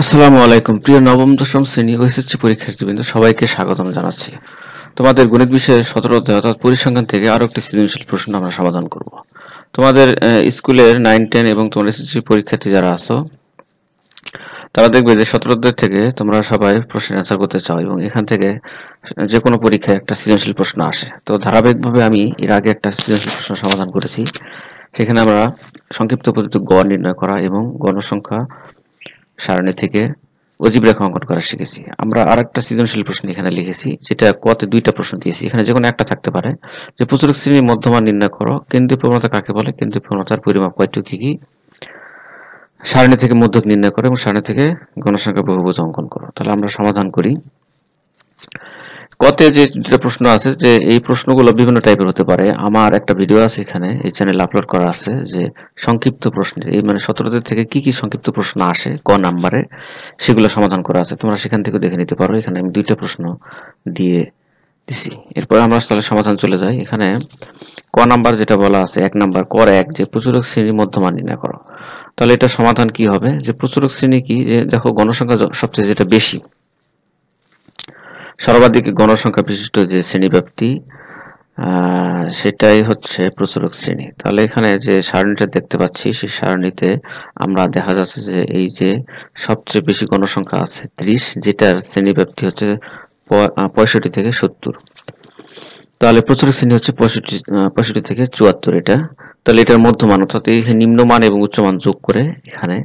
আসসালামু আলাইকুম। প্রিয় নবম, দশম শ্রেণি ও এসএসসি পরীক্ষার্থীবৃন্দ, সবাইকে স্বাগতম জানাচ্ছি। তোমাদের গণিত বিষয়ে সতেরো অধ্যায় অর্থাৎ পরিসংখ্যান থেকে আরও একটি সৃজনশীল প্রশ্ন আমরা সমাধান করব। তোমাদের স্কুলের নাইন টেন এবং তোমার এসএসসি পরীক্ষার্থী যারা আছো, তারা দেখবে যে সতেরো অধ্যায় থেকে তোমরা সবাই প্রশ্নের অ্যান্সার করতে চাও এবং এখান থেকে যে কোনো পরীক্ষায় একটা সৃজনশীল প্রশ্ন আসে। তো ধারাবাহিকভাবে আমি এর আগে একটা সৃজনশীল প্রশ্ন সমাধান করেছি। সেখানে আমরা সংক্ষিপ্ত পদ্ধতি গড় নির্ণয় করা এবং গণসংখ্যা সারণী থেকে অজীব রেখা অঙ্কন করা শিখেছি। আমরা আর একটা সৃজনশীল প্রশ্ন এখানে লিখেছি, যেটা কতে দুইটা প্রশ্ন দিয়েছি। এখানে যে কোনো একটা থাকতে পারে। যে প্রচুরক শ্রেণির মধ্যমান নির্ণয় করো, কেন্দ্রীয় প্রবণতা কাকে বলে? কেন্দ্রীয় প্রবণতার পরিমাপ কয়টু কি কি? সারণী থেকে মধ্যক নির্ণয় করো এবং সারণী থেকে গণসংখ্যা বহুভুজ অঙ্কন করো। তাহলে আমরা সমাধান করি। কতে যে, যেটা প্রশ্ন আছে যে, এই প্রশ্নগুলো বিভিন্ন টাইপের হতে পারে। আমার একটা ভিডিও আছে এখানে, এই চ্যানেলে আপলোড করা আছে যে, সংক্ষিপ্ত প্রশ্নের এই মানে সতেরোতে থেকে কি কি সংক্ষিপ্ত প্রশ্ন আসে, ক নাম্বারে, সেগুলো সমাধান করা আছে। তোমরা সেখান থেকে দেখে নিতে পারো। এখানে আমি দুইটা প্রশ্ন দিয়ে দিছি। এরপর আমরা তাহলে সমাধান চলে যাই। এখানে ক নাম্বার যেটা বলা আছে, এক নাম্বার, কর এক, যে প্রচুরক শ্রেণি মধ্যমান নির্ণয় করো। তাহলে এটা সমাধান কি হবে? যে প্রচুরক শ্রেণি কি? যে দেখো, গণসংখ্যা সবচেয়ে যেটা বেশি সর্বাধিক গণসংখ্যা বিশিষ্ট যে শ্রেণীব্যাপ্তি সেটাই হচ্ছে প্রচুরক শ্রেণি। তাহলে এখানে যে সারণীটা দেখতে পাচ্ছি, সেই সারণীতে আমরা দেখা যাচ্ছে যে এই যে সবচেয়ে বেশি গণসংখ্যা আছে ত্রিশ, যেটার শ্রেণীব্যাপ্তি হচ্ছে পঁয়ষট্টি থেকে সত্তর। তাহলে প্রচুরক শ্রেণি হচ্ছে পঁয়ষট্টি পঁয়ষট্টি থেকে চুয়াত্তর এটা। তাহলে এটার মধ্যমান, অর্থাৎ নিম্নমান এবং উচ্চমান যোগ করে এখানে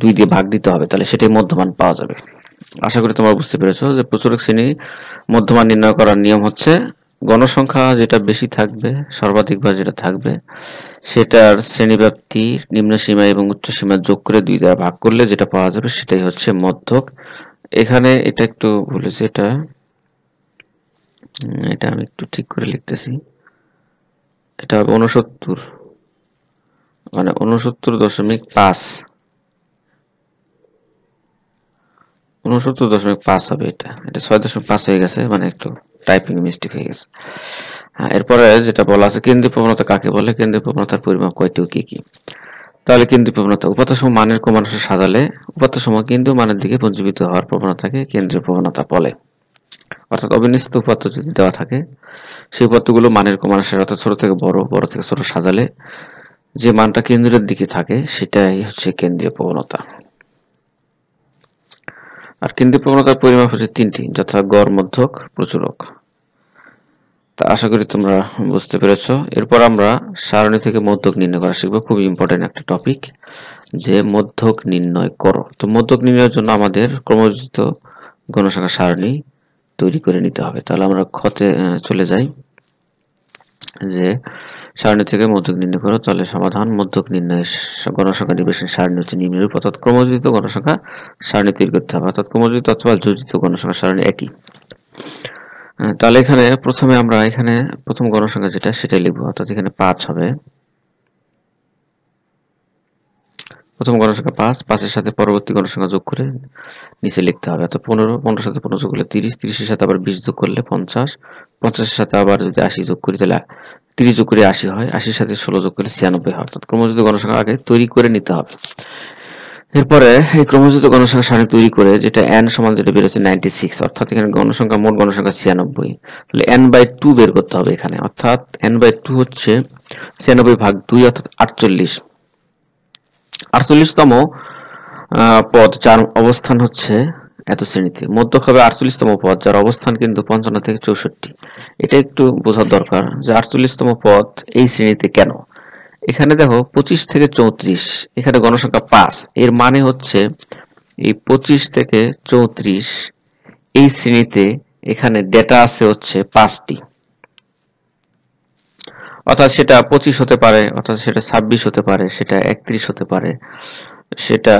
দুই দিয়ে ভাগ দিতে হবে, তাহলে সেটাই মধ্যমান পাওয়া যাবে। আশা করি তোমরা বুঝতে পেরেছ যে প্রচুরক শ্রেণি মধ্যমান নির্ণয় করার নিয়ম হচ্ছে গণসংখ্যা যেটা বেশি থাকবে, সর্বাধিক বা যেটা থাকবে, সেটার শ্রেণীব্যাপ্তি, নিম্ন সীমা এবং উচ্চ সীমা যোগ করে দুই দ্বারা ভাগ করলে যেটা পাওয়া যাবে সেটাই হচ্ছে মধ্যক। এখানে এটা একটু ভুলেছি এটা এটা আমি একটু ঠিক করে লিখতেছি। এটা হবে উনসত্তর মানে উনসত্তর দশমিক পাঁচ। উনসত্তর দশমিক পাঁচ হবে এটা। এটা ছয় দশমিক পাঁচ হয়ে গেছে মানে একটু টাইপিং মিস্টেক হয়ে গেছে। এরপরে যেটা বলা আছে, কেন্দ্রীয় প্রবণতা কাকে বলে? কেন্দ্রীয় প্রবণতার পরিমাপ কয়টি ও কি কি? তাহলে কেন্দ্রীয় প্রবণতা উপাত্তসমূহ মানের ক্রমানুসারে সাজালে উপাত্তসমূহ কেন্দ্রীয় মানের দিকে পঞ্জীবিত হওয়ার প্রবণতাকে কেন্দ্রীয় প্রবণতা বলে। অর্থাৎ অবিনিশ্চিত উপাত্ত যদি দেওয়া থাকে, সেই উপাত্তগুলো মানের ক্রমানুসারে, অর্থাৎ ছোট থেকে বড় বড় থেকে ছোট সাজালে যে মানটা কেন্দ্রের দিকে থাকে, সেটাই হচ্ছে কেন্দ্রীয় প্রবণতা। আর কেন্দ্রীয় প্রবণতার পরিমাপ হচ্ছে তিনটি যথা গড় মধ্যক প্রচুরক তা আশা করি তোমরা বুঝতে পেরেছ। এরপর আমরা সারণী থেকে মধ্যক নির্ণয় করা শিখব। খুবই ইম্পর্টেন্ট একটা টপিক যে মধ্যক নির্ণয় করো। তো মধ্যক নির্ণয়ের জন্য আমাদের ক্রমযোজিত গণসংখ্যা সারণী তৈরি করে নিতে হবে। তাহলে আমরা আহ, চলে যাই। যে সারণী থেকে মধ্যক নির্ণয় করো, তাহলে সমাধান মধ্যক নির্ণয় গণসংখ্যা নির্বাচন সারণী হচ্ছে নিম্নরূপ অর্থাৎ ক্রমযোজিত গণসংখ্যা সারণী তৈরি করতে হবে। অর্থাৎ ক্রমযোজিত অথবা যোজিত গণসংখ্যা সারণী একই। তাহলে এখানে প্রথমে আমরা এখানে প্রথম গণসংখ্যা যেটা, সেটাই লিখব। অর্থাৎ এখানে পাঁচ হবে। প্রথম গণসংখ্যা পাঁচ, পাঁচের সাথে পরবর্তী গণসংখ্যা যোগ করে নিচে লিখতে হবে। অর্থাৎ পনেরো, পনেরোর সাথে পনেরো যোগ করলে তিরিশ, তিরিশের সাথে আবার বিশ যোগ করলে পঞ্চাশ, পঞ্চাশের সাথে আবার যদি আশি যোগ করি তাহলে তিরিশ যোগ করে আশি হয়, আশির সাথে ষোলো যোগ করলে ছিয়ানব্বই হয়। অর্থাৎ ক্রমযুক্ত গণসংখ্যা আগে তৈরি করে নিতে হবে। এরপরে এই ক্রমযুক্ত গণসংখ্যা সারণী তৈরি করে যেটা এন সমান যেটা বেরোচ্ছে নাইনটি সিক্স অর্থাৎ এখানে গণসংখ্যা মোট গণসংখ্যা ছিয়ানব্বই। তাহলে এন বাই টু বের করতে হবে এখানে। অর্থাৎ এন বাই টু হচ্ছে ছিয়ানব্বই ভাগ দুই, অর্থাৎ আটচল্লিশ। আটচল্লিশতম পদ যার অবস্থান হচ্ছে এত শ্রেণীতে। মধ্যক হবে আটচল্লিশতম পদ, যার অবস্থান কিন্তু পঞ্চান্ন থেকে চৌষট্টি। এটা একটু বোঝার দরকার যে আটচল্লিশতম পদ এই শ্রেণীতে কেন? এখানে দেখো, পঁচিশ থেকে চৌত্রিশ, এখানে গণসংখ্যা পাঁচ, এর মানে হচ্ছে এই পঁচিশ থেকে চৌত্রিশ এই শ্রেণীতে এখানে ডেটা আছে হচ্ছে পাঁচটি। অর্থাৎ সেটা পঁচিশ হতে পারে, অর্থাৎ সেটা ছাব্বিশ হতে পারে, সেটা একত্রিশ হতে পারে, সেটা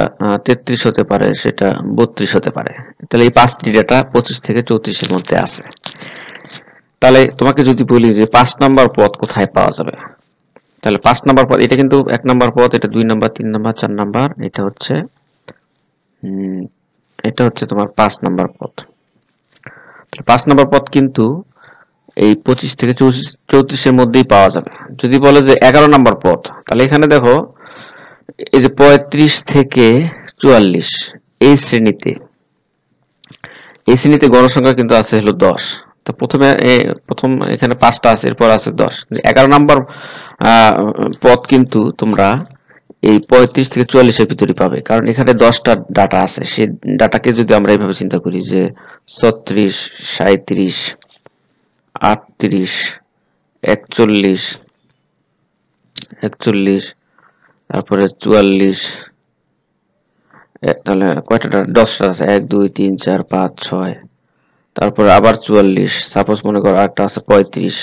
তেত্রিশ হতে পারে, সেটা বত্রিশ হতে পারে। তাহলে এই পাঁচটি ডেটা পঁচিশ থেকে চৌত্রিশের মধ্যে আছে। তাহলে তোমাকে যদি বলি যে পাঁচ নাম্বার পদ কোথায় পাওয়া যাবে? তাহলে পাঁচ নাম্বার পদ এটা কিন্তু এক নাম্বার পদ এটা দুই নাম্বার, তিন নাম্বার, চার নাম্বার, এটা হচ্ছে এটা হচ্ছে তোমার পাঁচ নাম্বার পদ পাঁচ নাম্বার পদ কিন্তু এই পঁচিশ থেকে চৌত্রিশ, চৌত্রিশের মধ্যেই পাওয়া যাবে। যদি বলে যে এগারো নাম্বার পদ তাহলে এখানে দেখো, এই যে পঁয়ত্রিশ থেকে চুয়াল্লিশ, এই শ্রেণীতে এই শ্রেণীতে গণসংখ্যা কিন্তু আছে হলো দশ। তো প্রথমে প্রথম এখানে পাঁচটা আছে, এরপর আছে দশ। এগারো নম্বর পদ কিন্তু তোমরা এই পঁয়ত্রিশ থেকে চুয়াল্লিশের ভিতরে পাবে। কারণ এখানে দশটা ডাটা আছে। সেই ডাটাকে যদি আমরা এইভাবে চিন্তা করি যে ছত্রিশ সাঁত্রিশ আটত্রিশ, একচল্লিশ একচল্লিশ, তারপরে চুয়াল্লিশ তাহলে কয়টা দশটা আছে। এক, দুই, তিন, চার, পাঁচ, ছয়। তারপরে আবার চুয়াল্লিশ। সাপোজ মনে করো আটটা আছে, পঁয়ত্রিশ,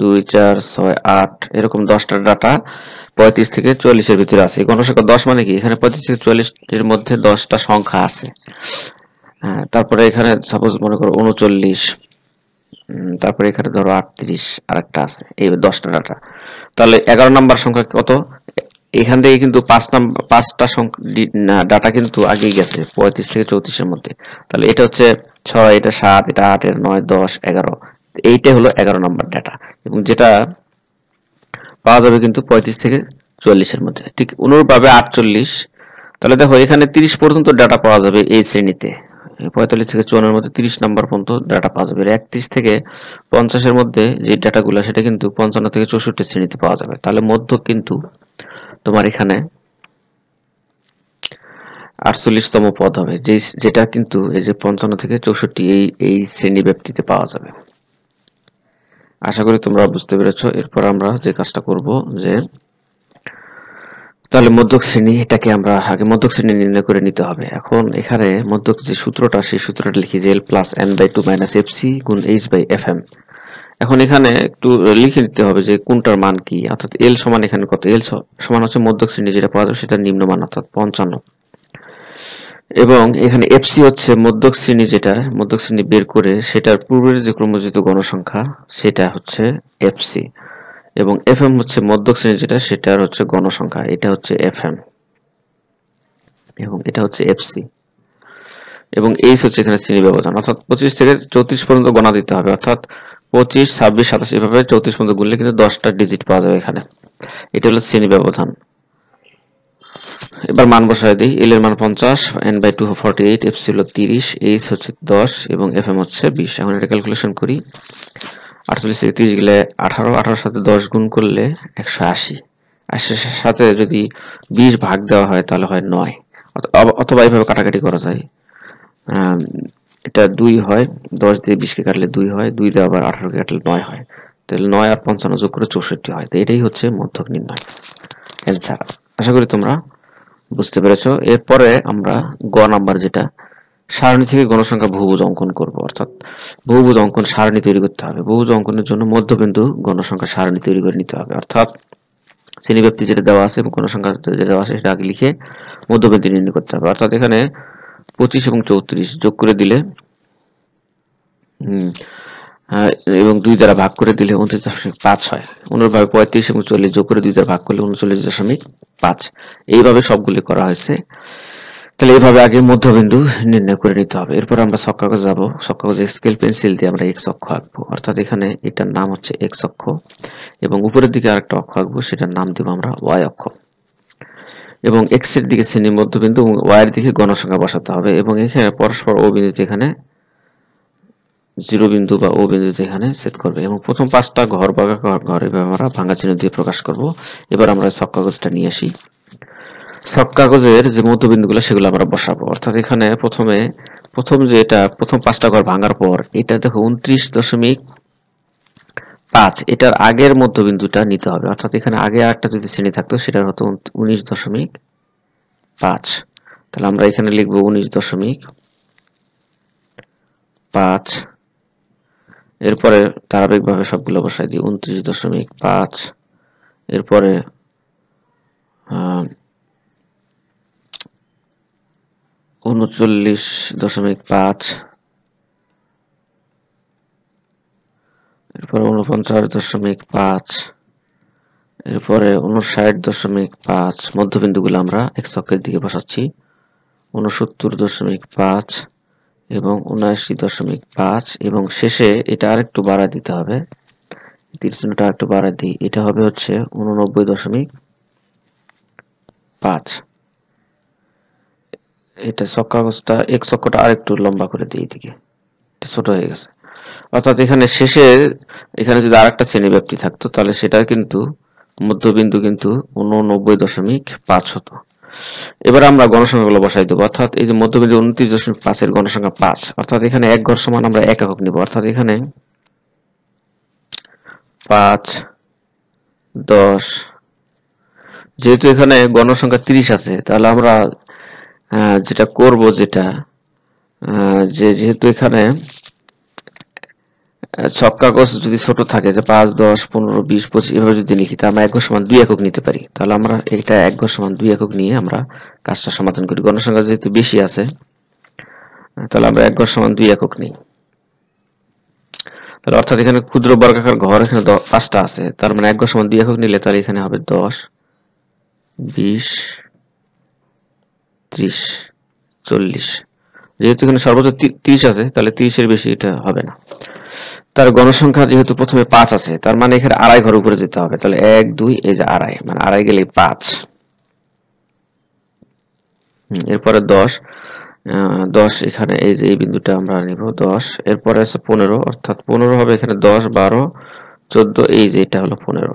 দুই, চার, ছয়, আট। এরকম দশটা ডাটা পঁয়ত্রিশ থেকে চুয়াল্লিশের ভিতরে আছে। গণসংখ্যা দশ মানে কি? এখানে পঁয়ত্রিশ থেকে চুয়াল্লিশ এর মধ্যে দশটা সংখ্যা আছে। হ্যাঁ তারপরে এখানে সাপোজ মনে করো উনচল্লিশ তারপরে এখানে ধরো আটত্রিশ আরেকটা আছে, এই দশটা ডাটা। তাহলে এগারো নাম্বার সংখ্যা কত? এখান থেকে কিন্তু পাঁচ নাম্বার পাঁচটা ডাটা কিন্তু আগেই গেছে, পঁয়ত্রিশ থেকে চৌত্রিশের মধ্যে। তাহলে এটা হচ্ছে ছয়, এটা সাত, এটা আট এর নয়, দশ, এগারো। এইটা হলো এগারো নাম্বার ডাটা। এবং যেটা পাওয়া যাবে কিন্তু পঁয়ত্রিশ থেকে চুয়াল্লিশের মধ্যে। ঠিক অনুরূপভাবে আটচল্লিশ। তাহলে দেখো এখানে তিরিশ পর্যন্ত ডাটা পাওয়া যাবে এই শ্রেণীতে। পঁয়তাল্লিশ থেকে চুয়ান্নের মধ্যে তিরিশ নাম্বার পর্যন্ত ডাটা পাওয়া যাবে। একত্রিশ থেকে পঞ্চাশের মধ্যে যে ডাটাগুলো সেটা কিন্তু পঞ্চান্ন থেকে চৌষট্টি শ্রেণীতে পাওয়া যাবে। তাহলে মধ্য কিন্তু তোমার এখানে আটচল্লিশতম পদ হবে, যে যেটা কিন্তু এই যে পঞ্চান্ন থেকে চৌষট্টি এই এই শ্রেণি ব্যক্তিতে পাওয়া যাবে। আশা করি তোমরা বুঝতে পেরেছ। এরপর আমরা যে কাজটা করব, যে তাহলে মধ্যক শ্রেণি এটাকে আমরা আগে মধ্যক শ্রেণি নির্ণয় করে নিতে হবে। এখন এখানে মধ্যক যে সূত্রটা, সেই সূত্রটা লিখি যে L plus N by two minus F C গুণ এইচ বাই এফ এম এখন এখানে একটু লিখে নিতে হবে যে কোনটার মান কি, অর্থাৎ এল সমান এখানে কত? এল সমান হচ্ছে মধ্যক শ্রেণি যেটা পাওয়া যাবে সেটা নিম্ন মান, অর্থাৎ পঞ্চান্ন। এবং এখানে এফসি হচ্ছে মধ্যক শ্রেণি যেটা, মধ্যক শ্রেণি বের করে সেটার পূর্বের যে ক্রমজিত গণসংখ্যা সেটা হচ্ছে এফসি এবং এফ এম হচ্ছে মধ্যক শ্রেণি যেটা, সেটার হচ্ছে গণসংখ্যা, এটা হচ্ছে এফ এম এবং এটা হচ্ছে এফসি এবং এইচ হচ্ছে এখানে শ্রেণি ব্যবধান। অর্থাৎ পঁচিশ থেকে চৌত্রিশ পর্যন্ত গণা দিতে হবে, অর্থাৎ পঁচিশ, ছাব্বিশ, সাতাশ এভাবে চৌত্রিশ পর্যন্ত গুনলে কিন্তু দশটা ডিজিট পাওয়া যাবে এখানে। এটা হলো শ্রেণি ব্যবধান। এবার মান বসায় দিই এল এর মান পঞ্চাশ N by two forty eight F ছিল তিরিশ এইচ হচ্ছে দশ এবং এফ এম হচ্ছে বিশ। এখন এটা ক্যালকুলেশন করি। আটচল্লিশ থেকে তিরিশ গেলে আঠারো, আঠারোর সাথে দশ গুণ করলে একশো আশি। আশির সাথে যদি বিশ ভাগ দেওয়া হয় তাহলে হয় নয়। অথবা এইভাবে কাটাকাটি করা যায়। এটা দুই হয়, দশ দিয়ে বিশকে কাটলে দুই হয়, দুই দিয়ে আবার আঠারোকে কাটলে নয় হয়। তাহলে নয় আর পঞ্চান্ন যোগ করে চৌষট্টি হয়। তো এটাই হচ্ছে মধ্যক নির্ণয়। অ্যান্সার আশা করি তোমরা বুঝতে পেরেছ। এরপরে আমরা গ নাম্বার যেটা সারণী থেকে গণসংখ্যা বহুভুজ অঙ্কন করব, অর্থাৎ বহুভুজ অঙ্কন সারণী তৈরি করতে হবে। বহুভুজ অঙ্কনের জন্য মধ্যবিন্দু গণসংখ্যা সারণী তৈরি করে নিতে হবে। অর্থাৎ শ্রেণীব্যাপ্তি যেটা দেওয়া আছে এবং গণসংখ্যা যেটা দেওয়া আছে, সেটা আগে লিখে মধ্যবিন্দু নির্ণয় করতে হবে। অর্থাৎ এখানে পঁচিশ এবং চৌত্রিশ যোগ করে দিলে এবং দুই দ্বারা ভাগ করে দিলে উনত্রিশ দশমিক পাঁচ হয়। অনুরূপভাবে পঁয়ত্রিশ এবং চল্লিশ যোগ করে দুই দ্বারা ভাগ করলে উনচল্লিশ দশমিক পাঁচ। এইভাবে সবগুলি করা হয়েছে। তাহলে এইভাবে আগে মধ্যবিন্দু নির্ণয় করে নিতে হবে। এরপর আমরা ছক কাগজ যাব। ছক কাগজে স্কেল পেন্সিল দিয়ে আমরা এক্স অক্ষ আঁকবো। অর্থাৎ এখানে এটার নাম হচ্ছে এক্স অক্ষ এবং উপরের দিকে আরেকটা অক্ষ আঁকবো, সেটার নাম দেবো আমরা ওয়াই অক্ষ। এবং এক্সের দিকে শ্রেণি মধ্যবিন্দু এবং ওয়াই এর দিকে গণসংখ্যা বসাতে হবে এবং এখানে পরস্পর ও বিন্দুতে এখানে জিরো বিন্দু বা ও বিন্দুতে এখানে সেট করবে। এবং প্রথম পাঁচটা ঘর বা ঘর এভাবে আমরা ভাঙ্গা চিহ্ন দিয়ে প্রকাশ করব। এবার আমরা ছক কাগজটা নিয়ে আসি। ছক কাগজের যে মধ্যবিন্দুগুলো, সেগুলো আমরা বসাবো। অর্থাৎ এখানে প্রথমে, প্রথম যে এটা, প্রথম পাঁচটা ঘর ভাঙার পর, এটা দেখো উনত্রিশ দশমিক পাঁচ, এটার আগের মধ্যবিন্দুটা নিতে হবে। অর্থাৎ এখানে আগে একটা যদি শ্রেণি থাকতো সেটা হতো উনিশ দশমিক পাঁচ। তাহলে আমরা এখানে লিখব উনিশ দশমিক পাঁচ। এরপরে ধারাবাহিকভাবে সবগুলো বসাই দিই, উনত্রিশ দশমিক পাঁচ। এরপরে উনচল্লিশ দশমিক পাঁচ এরপরে উনপঞ্চাশ দশমিক পাঁচ, এরপরে উনষাট দশমিক পাঁচ, মধ্যবিন্দুগুলো আমরা এক চক্রের দিকে বসাচ্ছি উনসত্তর দশমিক পাঁচ এবং উনআশি দশমিক পাঁচ এবং শেষে এটা আরেকটু বাড়া দিতে হবে, তীর চিহ্নটা একটু বাড়া দিই, এটা হবে হচ্ছে উননব্বই দশমিক পাঁচ। এটা কাগজটা এক চক্রটা আরেকটু লম্বা করে এদিকে। এটা ছোট হয়ে গেছে। অর্থাৎ এখানে শেষে এখানে যদি আরেকটা শ্রেণি ব্যাপ্তি থাকতো, তাহলে সেটা কিন্তু মধ্যবিন্দু কিন্তু উননব্বই দশমিক পাঁচ হতো। এবার আমরা গণসংখ্যাগুলো বসাই দেবো। অর্থাৎ এই যে মধ্যবিন্দু উনত্রিশ দশমিক পাঁচের গণসংখ্যা পাঁচ, অর্থাৎ এখানে এক ঘর সমান আমরা এক একক নিব। অর্থাৎ এখানে পাঁচ, দশ, যেহেতু এখানে গণসংখ্যা তিরিশ আছে, তাহলে আমরা যেটা করব যেটা যে যেহেতু এখানে ছক কাগজ যদি ছোট থাকে, যে পাঁচ, দশ, পনেরো, বিশ, পঁচিশ, এভাবে যদি লিখি তা আমরা এক ঘর সমান দুই একক নিতে পারি। তাহলে আমরা এটা এক ঘর সমান দুই একক নিয়ে আমরা কাজটা সমাধান করি। গণসংখ্যা যেহেতু বেশি আছে, তাহলে আমরা এক ঘর সমান দুই একক নিই। তাহলে অর্থাৎ এখানে ক্ষুদ্র বর্গাকার ঘর এখানে পাঁচটা আছে, তার মানে এক ঘর সমান দুই একক নিলে তাহলে এখানে হবে দশ, বিশ ত্রিশ, চল্লিশ। যেহেতু এখানে সর্বোচ্চ ত্রিশ আছে, তাহলে ত্রিশের বেশি এটা হবে না। তার গণসংখ্যা যেহেতু প্রথমে পাঁচ আছে, তার মানে এখানে আড়াই ঘর উপরে যেতে হবে। তাহলে এক, দুই, এই যে আড়াই মানে আড়াই গেলে পাঁচ। এরপরে দশ দশ এখানে এই যে এই বিন্দুটা আমরা নিব, দশ। এরপরে আছে পনেরো, অর্থাৎ পনেরো হবে এখানে দশ, বারো, চোদ্দ, এই যে এটা হলো পনেরো।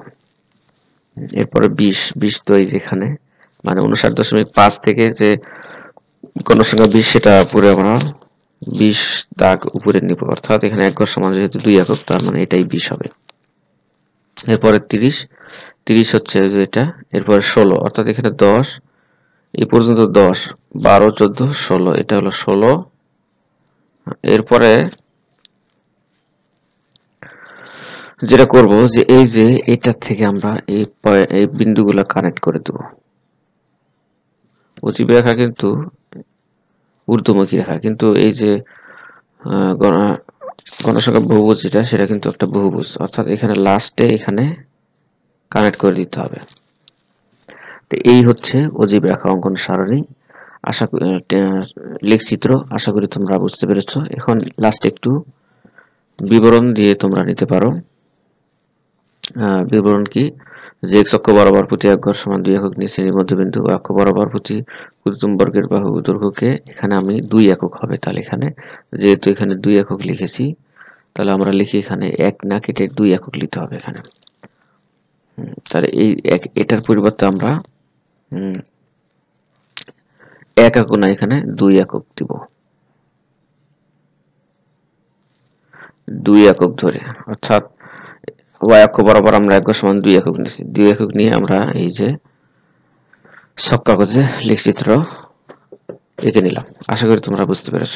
এরপরে বিশ বিশ তো এই যেখানে মানে উনষাট দশমিক পাঁচ থেকে যে গণসংখ্যা বিশ, সেটা পুরো আমরা বিশ দাগ উপরে নিব। অর্থাৎ এখানে এক ঘর সমান যেহেতু দুই একক, তার মানে এটাই বিশ হবে। এরপরে তিরিশ। তিরিশ হচ্ছে যে এটা, এরপরে ষোলো। অর্থাৎ এখানে দশ এই পর্যন্ত দশ, বারো, চোদ্দ, ষোলো, এটা হলো ষোলো। এরপরে যেটা করব যে এই যে এটার থেকে আমরা এই এই বিন্দুগুলো কানেক্ট করে দেব। অজীব রেখা কিন্তু ঊর্ধ্বমুখী রেখা। কিন্তু এই যে গণসংখ্যা বহুভুজ যেটা, সেটা কিন্তু একটা বহুভুজ। অর্থাৎ এখানে লাস্টে এখানে কানেক্ট করে দিতে হবে। তো এই হচ্ছে অজীব রেখা অঙ্কন সারণী। আশা লেখচিত্র, আশা করি তোমরা বুঝতে পেরেছ। এখন লাস্টে একটু বিবরণ দিয়ে তোমরা নিতে পারো। বিবরণ কি? যে এক অক্ষ বরাবর প্রতি এক ঘর সমান দুই একক নিয়ে শ্রেণির মধ্যবিন্দু অক্ষ বরাবর প্রতি ক্ষুদ্রতম বর্গের বাহু দৈর্ঘ্যকে এখানে আমি দুই একক হবে। তাহলে এখানে যেহেতু এখানে দুই একক লিখেছি, তাহলে আমরা লিখি এখানে এক না কেটে দুই একক লিখতে হবে এখানে। তাহলে এই এক, এটার পরিবর্তে আমরা এক একক না এখানে দুই একক দিব। দুই একক ধরে, অর্থাৎ ওয়াই অক্ষ বরাবর আমরা এক সমান দুই একক নিয়েছি দুই একক নিয়ে আমরা এই যে সব কাগজে লেখচিত্র এঁকে নিলাম। আশা করি তোমরা বুঝতে পেরেছ।